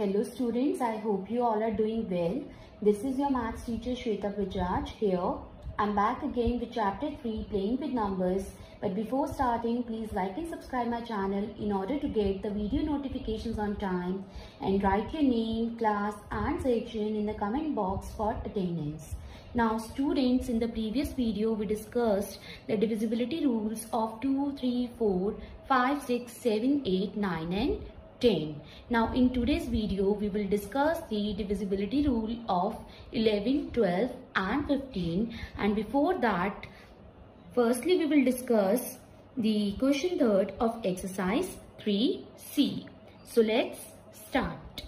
Hello students, I hope you all are doing well. This is your maths teacher Shweta Bajaj here. I'm back again with chapter 3 playing with numbers. But before starting, please like and subscribe my channel in order to get the video notifications on time and write your name, class and section in the comment box for attendance. Now students, in the previous video we discussed the divisibility rules of 2, 3, 4, 5, 6, 7, 8, 9 and 10. Now in today's video we will discuss the divisibility rule of 11, 12 and 15 and before that firstly we will discuss the question third of exercise 3C. So let's start.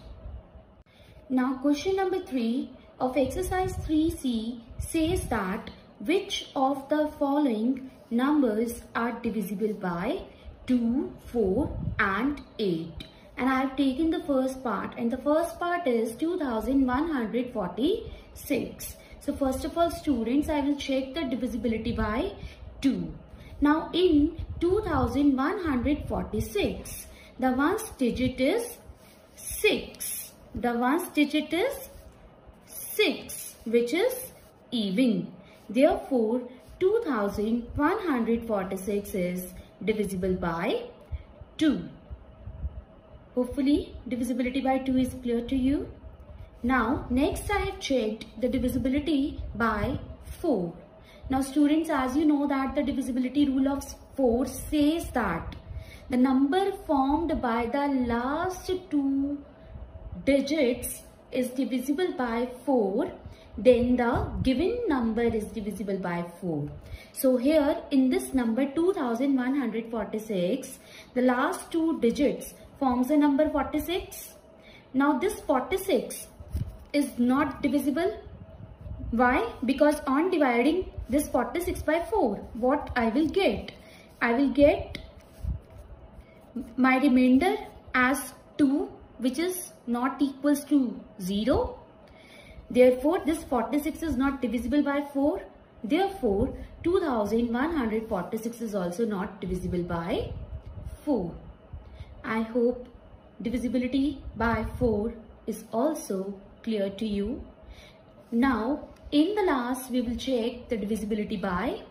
Now question number 3 of exercise 3C says that which of the following numbers are divisible by 2, 4 and 8 and I have taken the first part and the first part is 2146. So first of all students I will check the divisibility by 2. Now in 2146 the ones digit is 6. The ones digit is 6 which is even. Therefore 2146 is divisible by 2. Hopefully divisibility by 2 is clear to you. Now next I have checked the divisibility by 4. Now students as you know that the divisibility rule of 4 says that the number formed by the last two digits is divisible by 4 then the given number is divisible by 4. So here in this number 2146 the last two digits forms a number 46. Now this 46 is not divisible. Why? Because on dividing this 46 by 4, what I will get? I will get my remainder as 2 which is not equals to 0. Therefore, this 46 is not divisible by 4. Therefore, 2146 is also not divisible by 4. I hope divisibility by 4 is also clear to you. Now, in the last, we will check the divisibility by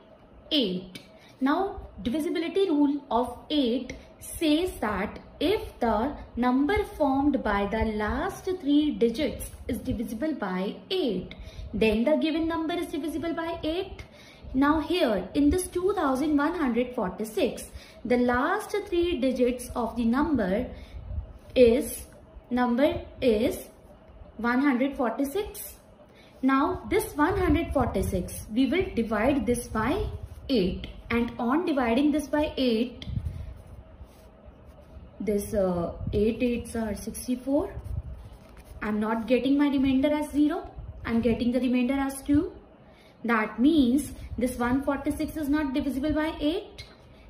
8. Now, divisibility rule of 8 says that if the number formed by the last three digits is divisible by 8, then the given number is divisible by 8. Now here in this 2146, the last three digits of the number is number is 146. Now this 146, we will divide this by 8 and on dividing this by 8, this uh, 8 8s are 64. I'm not getting my remainder as 0. I'm getting the remainder as 2. That means this 146 is not divisible by 8.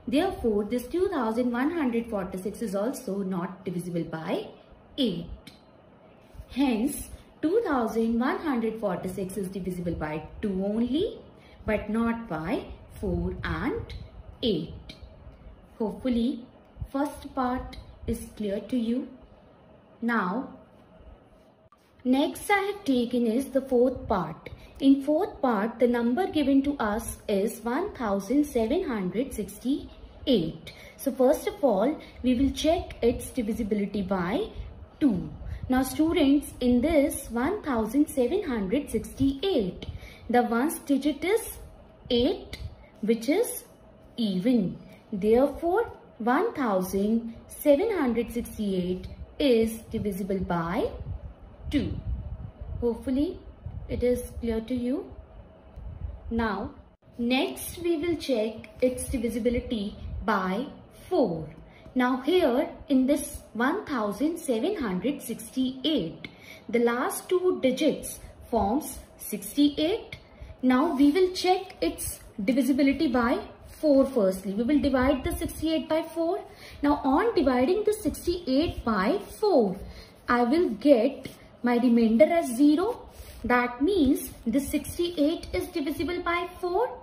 Therefore, this 2146 is also not divisible by 8. Hence, 2146 is divisible by 2 only, but not by 4 and 8. Hopefully, first part is clear to you. Now, next I have taken is the fourth part in fourth part, the number given to us is 1768. So first of all, we will check its divisibility by 2. Now students, in this 1768, the ones digit is 8 which is even. Therefore, 1768 is divisible by 2. Hopefully, it is clear to you. Now, next we will check its divisibility by 4. Now here in this 1768, the last two digits forms 68. Now we will check its divisibility by 4 firstly. We will divide the 68 by 4. Now on dividing the 68 by 4, I will get my remainder as 0 that means the 68 is divisible by 4.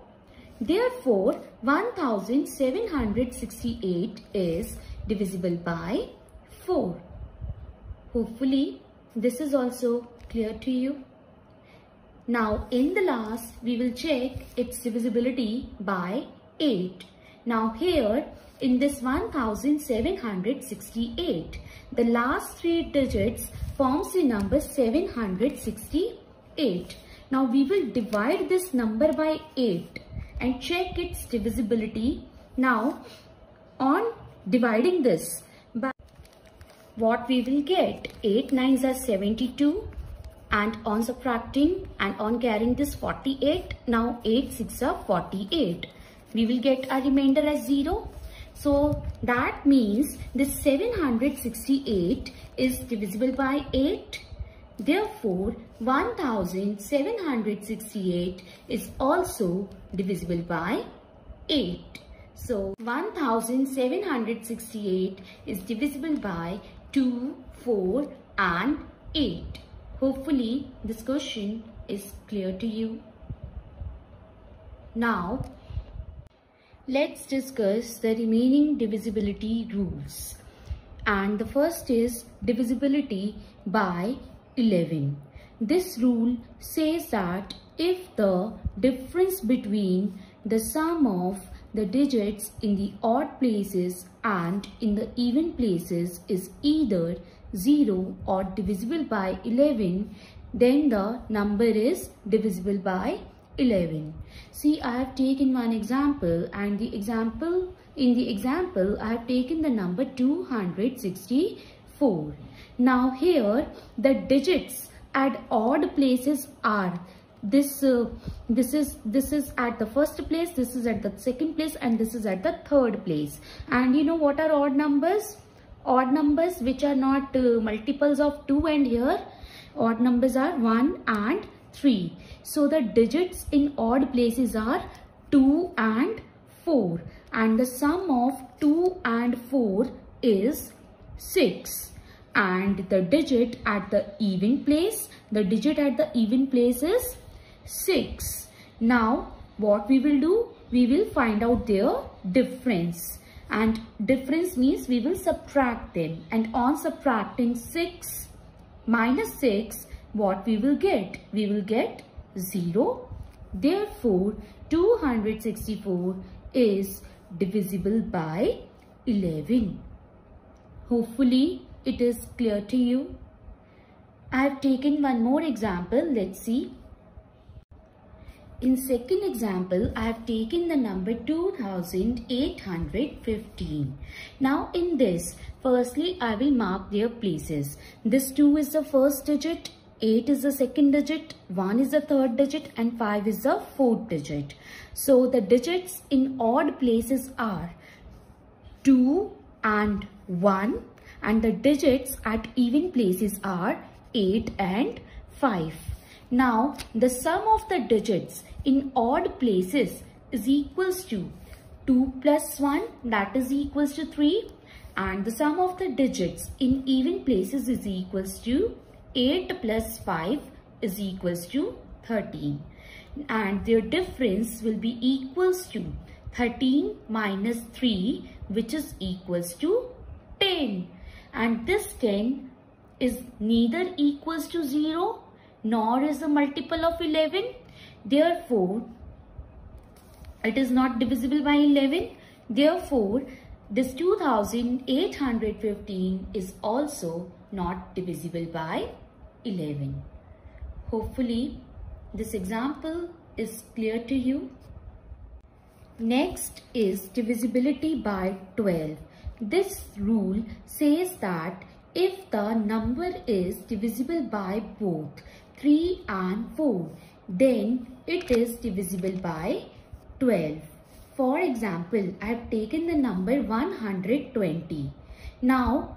Therefore, 1768 is divisible by 4. Hopefully this is also clear to you. Now in the last we will check its divisibility by 8. Now here in this 1768 the last three digits forms the number 768. Now we will divide this number by 8 and check its divisibility. Now on dividing this by what we will get 8 nines are 72 and on subtracting and on carrying this 48 now 8 6 are 48 we will get a remainder as 0 so that means this 768 is divisible by 8 therefore 1768 is also divisible by 8 so 1768 is divisible by 2 4 and 8 Hopefully this question is clear to you. Now let's discuss the remaining divisibility rules. And the first is divisibility by 11. This rule says that if the difference between the sum of the digits in the odd places and in the even places is either 0 or divisible by 11 then the number is divisible by 11. See I have taken one example and the example in the example I have taken the number 264. Now here the digits at odd places are this uh, this is this is at the first place this is at the second place and this is at the third place and you know what are odd numbers odd numbers which are not uh, multiples of 2 and here odd numbers are 1 and 3. So the digits in odd places are 2 and 4 and the sum of 2 and 4 is 6 and the digit at the even place the digit at the even place is 6. Now what we will do? We will find out their difference. And difference means we will subtract them. And on subtracting 6 minus 6 what we will get? We will get 0 therefore 264 is divisible by 11 hopefully it is clear to you. I have taken one more example. Let's see. In second example, I have taken the number 2815. Now in this, firstly I will mark their places. This 2 is the first digit, 8 is the second digit, 1 is the third digit and 5 is the fourth digit. So the digits in odd places are 2 and 1 and the digits at even places are 8 and 5. Now, the sum of the digits in odd places is equals to 2 plus 1 that is equals to 3 and the sum of the digits in even places is equals to 8 plus 5 is equals to 13 and their difference will be equals to 13 minus 3 which is equals to 10 and this 10 is neither equals to 0 nor is a multiple of 11. Therefore, it is not divisible by 11. Therefore, this 2815 is also not divisible by 11. Hopefully, this example is clear to you. Next is divisibility by 12. This rule says that if the number is divisible by both 3 and 4. Then it is divisible by 12. For example, I have taken the number 120. Now,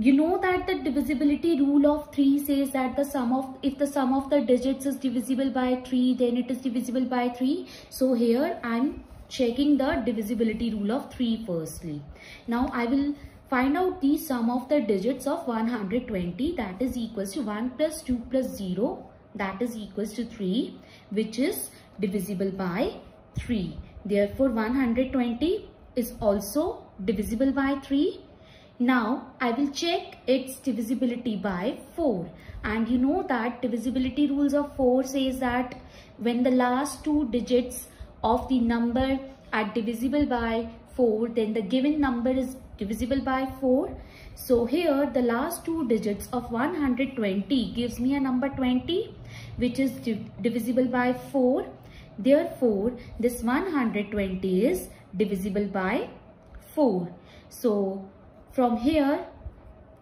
you know that the divisibility rule of 3 says that the sum of, if the sum of the digits is divisible by 3, then it is divisible by 3. So here I am checking the divisibility rule of 3 firstly. Now I will Find out the sum of the digits of 120 that is equals to 1 plus 2 plus 0 that is equals to 3 which is divisible by 3. Therefore 120 is also divisible by 3. Now I will check its divisibility by 4 and you know that divisibility rules of 4 says that when the last two digits of the number are divisible by 4 then the given number is divisible by 4. So here the last two digits of 120 gives me a number 20 which is divisible by 4. Therefore this 120 is divisible by 4. So from here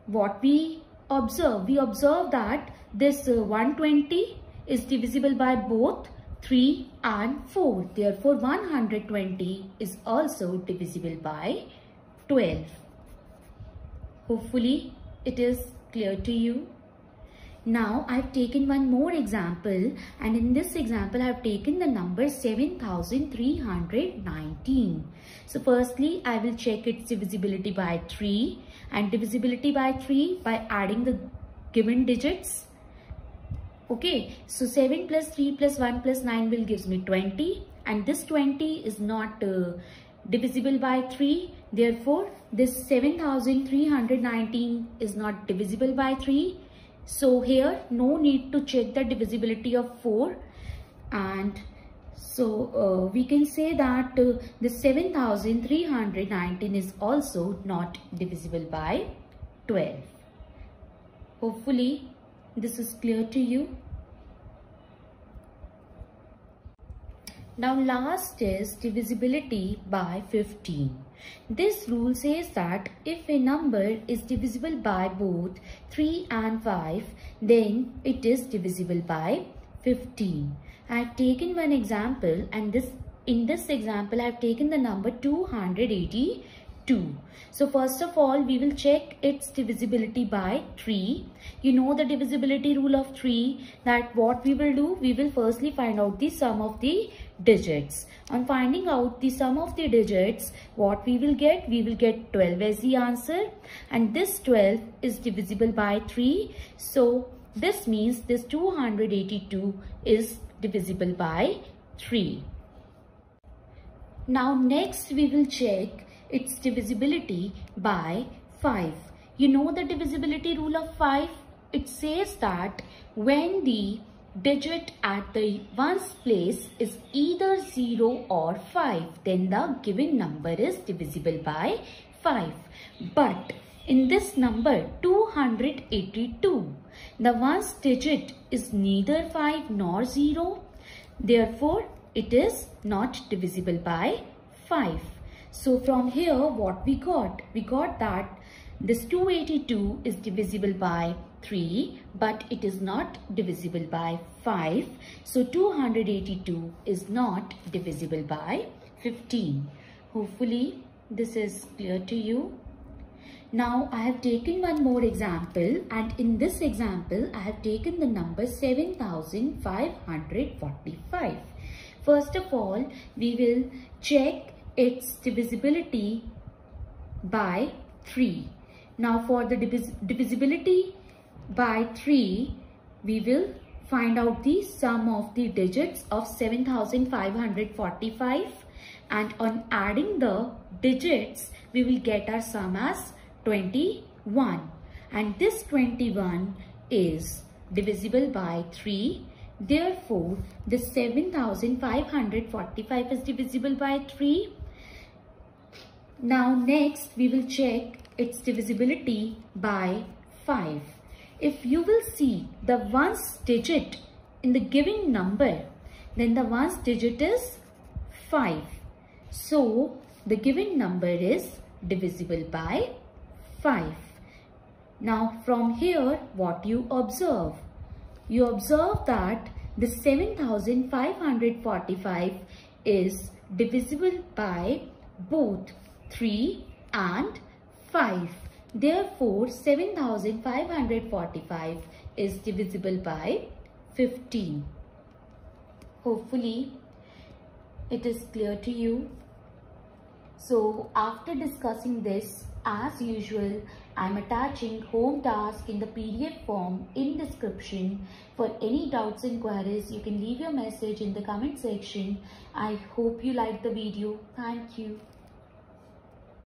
what we observe? We observe that this uh, 120 is divisible by both 3 and 4. Therefore 120 is also divisible by 12. Hopefully it is clear to you. Now I've taken one more example and in this example I've taken the number 7319. So firstly I will check its divisibility by 3 and divisibility by 3 by adding the given digits. Okay, so 7 plus 3 plus 1 plus 9 will gives me 20 and this 20 is not uh, divisible by 3. Therefore, this 7319 is not divisible by 3 so here no need to check the divisibility of 4 and so uh, we can say that uh, the 7319 is also not divisible by 12. Hopefully this is clear to you. Now last is divisibility by 15. This rule says that if a number is divisible by both 3 and 5, then it is divisible by 15. I have taken one example and this in this example I have taken the number 282. So first of all, we will check its divisibility by 3. You know the divisibility rule of 3 that what we will do, we will firstly find out the sum of the digits. On finding out the sum of the digits, what we will get? We will get 12 as the answer and this 12 is divisible by 3. So this means this 282 is divisible by 3. Now next we will check its divisibility by 5. You know the divisibility rule of 5? It says that when the digit at the ones place is either 0 or 5, then the given number is divisible by 5. But in this number 282, the ones digit is neither 5 nor 0. Therefore, it is not divisible by 5. So from here what we got? We got that this 282 is divisible by 3 but it is not divisible by 5. So 282 is not divisible by 15. Hopefully this is clear to you. Now I have taken one more example and in this example I have taken the number 7545. First of all we will check its divisibility by 3. Now for the divis divisibility by 3, we will find out the sum of the digits of 7545 and on adding the digits, we will get our sum as 21 and this 21 is divisible by 3 therefore the 7545 is divisible by 3 now next we will check its divisibility by 5. If you will see the ones digit in the given number, then the ones digit is 5. So the given number is divisible by 5. Now from here what you observe? You observe that the 7545 is divisible by both 3 and 5. Therefore, 7545 is divisible by 15. Hopefully, it is clear to you. So, after discussing this, as usual, I'm attaching home task in the PDF form in description. For any doubts and queries, you can leave your message in the comment section. I hope you liked the video. Thank you.